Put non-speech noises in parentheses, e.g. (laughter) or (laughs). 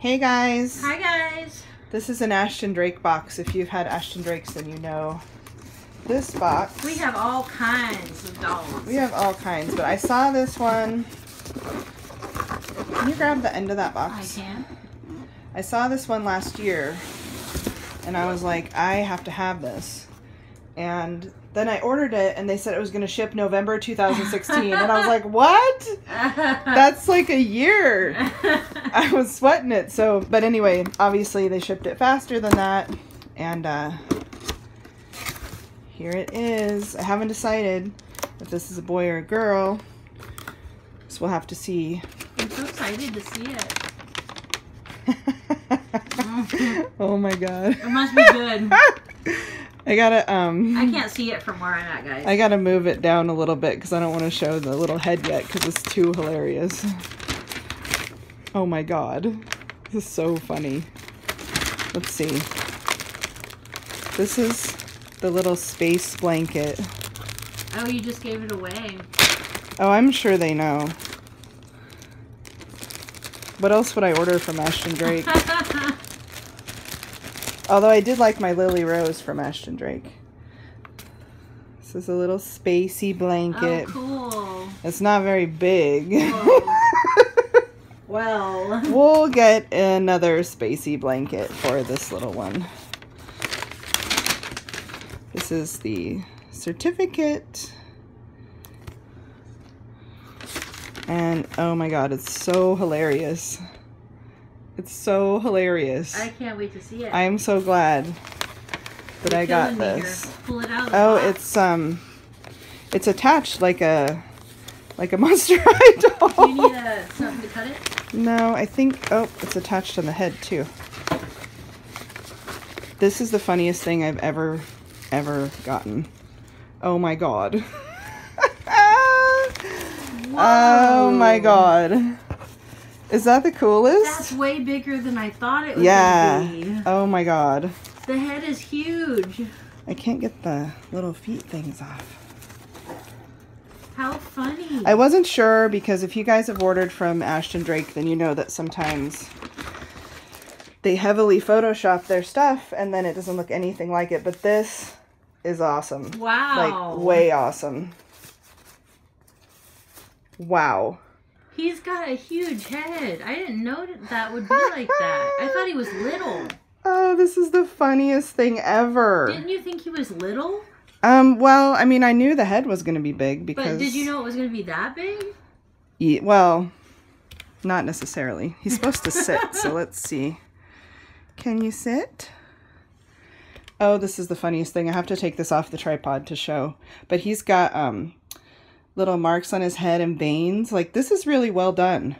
Hey guys. Hi guys. This is an Ashton Drake box. If you've had Ashton Drakes, then you know this box. We have all kinds of dolls. We have all kinds, but I saw this one. Can you grab the end of that box? I can. I saw this one last year, and I was like, I have to have this. And then I ordered it, and they said it was going to ship November 2016, and I was like, what? That's like a year. I (laughs) was sweating it. So, but anyway, obviously they shipped it faster than that, and uh, here it is. I haven't decided if this is a boy or a girl, so we'll have to see. I'm so excited to see it. (laughs) oh my god! It must be good. (laughs) I gotta um. I can't see it from where I'm at, guys. I gotta move it down a little bit because I don't want to show the little head yet because it's too hilarious. Oh my god. This is so funny. Let's see. This is the little space blanket. oh, you just gave it away. Oh, I'm sure they know. What else would I order from Ashton Drake? (laughs) Although I did like my Lily Rose from Ashton Drake. This is a little spacey oh, blanket. cool. It's not very big. (laughs) Well, we'll get another spacey blanket for this little one. This is the certificate. And oh my god, it's so hilarious. It's so hilarious. I can't wait to see it. I am so glad that You're I got killing me here. this. Pull it out. Oh, box. it's um it's attached like a like a (laughs) monster high doll. Do you need a, something to cut it? No, I think, oh, it's attached on the head too. This is the funniest thing I've ever, ever gotten. Oh my god. (laughs) oh my god. Is that the coolest? That's way bigger than I thought it was Yeah. be. Oh my god. The head is huge. I can't get the little feet things off. How funny. I wasn't sure because if you guys have ordered from Ashton Drake, then you know that sometimes they heavily Photoshop their stuff and then it doesn't look anything like it. But this is awesome. wow. Like, way awesome. Wow. He's got a huge head. I didn't know that would be like that. I thought he was little. Oh, this is the funniest thing ever. Didn't you think he was little? Um, well, I mean, I knew the head was going to be big because. But did you know it was going to be that big? Ye- well, not necessarily. He's supposed to sit, so (laughs) let's see. Can you sit? Oh, this is the funniest thing. I have to take this off the tripod to show. But he's got um little marks on his head and veins. Like this is really well done.